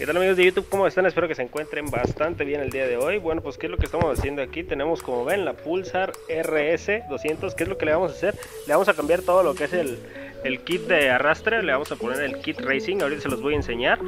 ¿Qué tal amigos de YouTube? ¿Cómo están? Espero que se encuentren bastante bien el día de hoy. Bueno, pues ¿qué es lo que estamos haciendo aquí? Tenemos como ven la Pulsar RS200. ¿Qué es lo que le vamos a hacer? Le vamos a cambiar todo lo que es el, el kit de arrastre. Le vamos a poner el kit Racing. Ahorita se los voy a enseñar.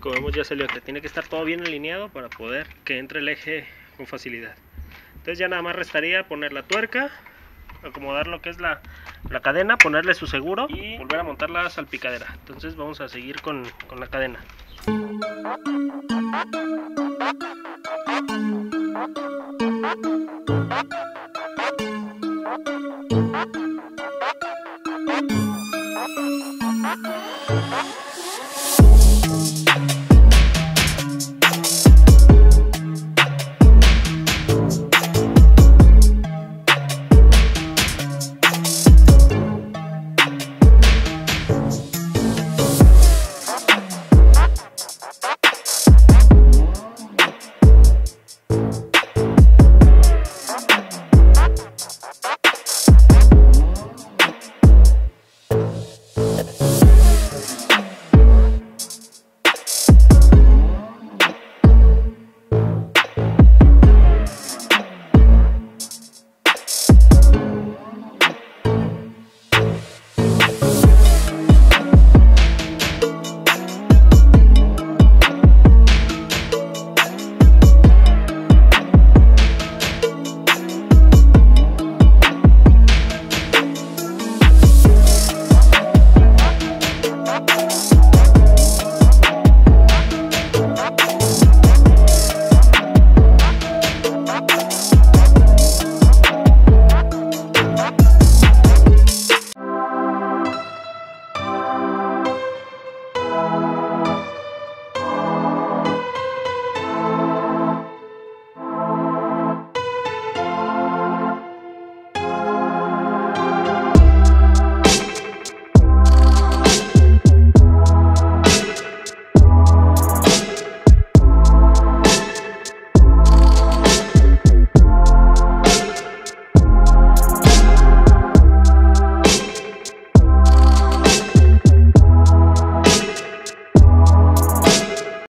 Como vemos ya salió que tiene que estar todo bien alineado para poder que entre el eje con facilidad. Entonces ya nada más restaría poner la tuerca acomodar lo que es la, la cadena ponerle su seguro y volver a montar la salpicadera. Entonces vamos a seguir con, con la cadena